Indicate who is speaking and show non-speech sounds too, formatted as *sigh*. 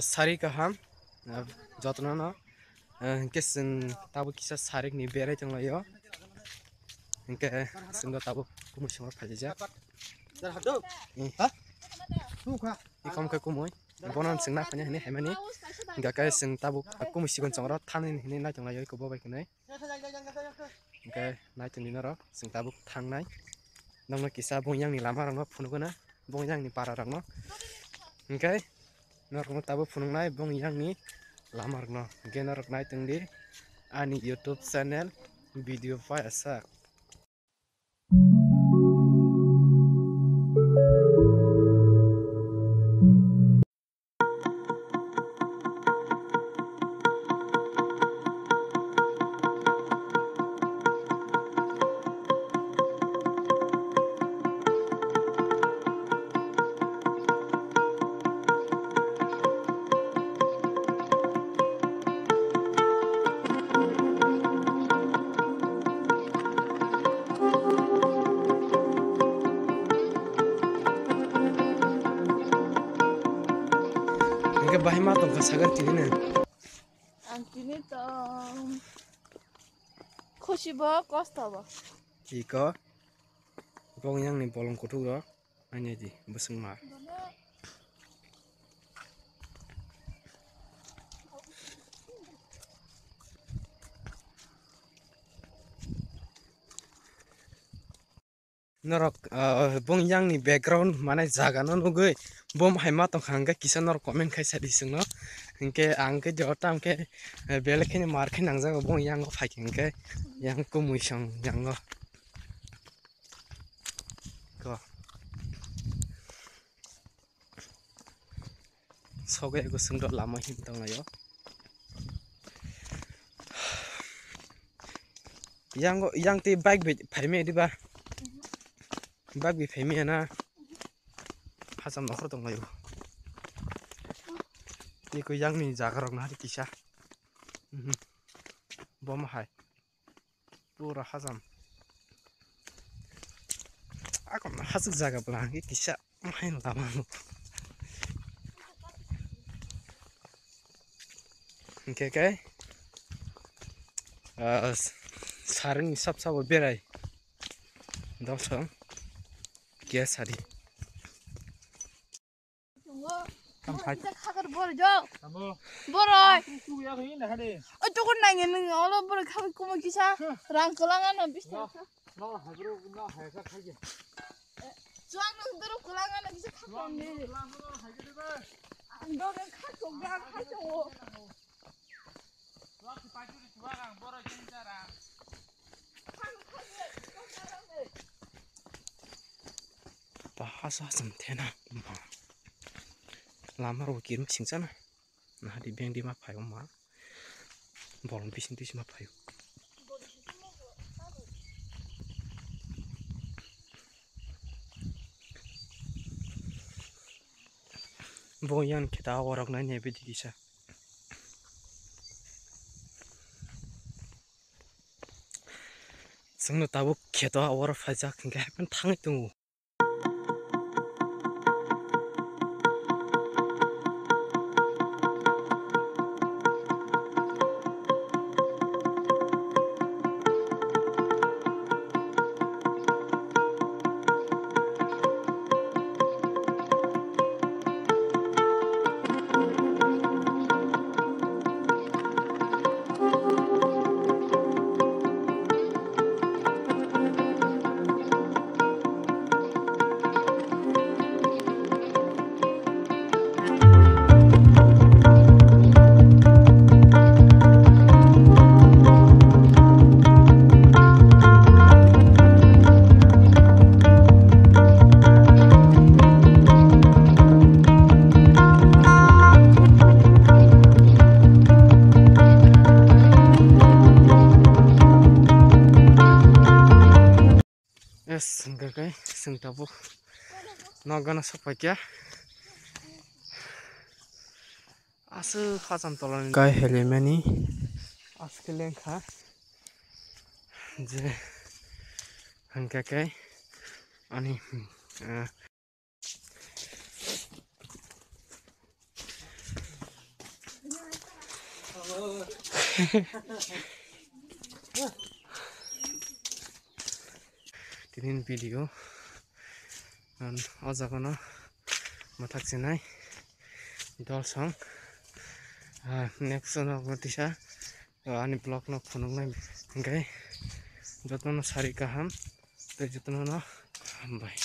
Speaker 1: sari kaham jotno no hingke sing tabu kisa sarik ni berai tonglayo hingke sing tabo kumui singor phaijak ikom ke kumui bonan sing na phanya hini hemani hingka kai sing tabo kumui sikon chongro thani hini nai tonglayo iko bobai kunai. Na nai tongni noro. Sing nai. Nang nongno kisa bongyang ni lama rangno phunugona bongyang ni para rangno. Hingke narkung tabo phunungnai bong yangni lamarno genar nai tengdi ani youtube channel video file asak ke bahi ma to sagar ti dine
Speaker 2: antine to um, khushi ba kosta
Speaker 1: ba ki ko bong yang ni polong kutu ga anya ji busung ma. Norok uh, bong yang ni background mana jaga no nugui. Bom haima tong hangga kisa nor comment khai sa disung no. Hingke angke jota angke uh, bele khini mar khin ang nangjago bong yang go phai ke. Yang ko mui song yang go. Ko. Soge sung do lama him tong layo *sighs* yang go, yang ti bike be phai me di ba. bak bi phai me na hasam nokhor tong layo ni ko yang ni jagarok na kisa bom hai pura hasam ako na hasuk jaga blangi kisa main lama no okay के सारनि सब सब बेराय दावसं Kiasari.
Speaker 2: Kampai. Kakak habis habis kakak.
Speaker 1: bahasa sentena ma. Lama ro kirim singsana nah di beng di ma. Payo ma bolong bisin di ma payo boyan kita warok na nyebe di kisa sengno tabu सङ्तो नगणना सफाक्याला गाई हेलेमि आङखा जे है अनि *laughs* Tinin video and aja kono mathak chenai dol song next no gotisa ani block no phunung nai hingkai যত্ন সারি কাহাম তো যত্ন ন বাই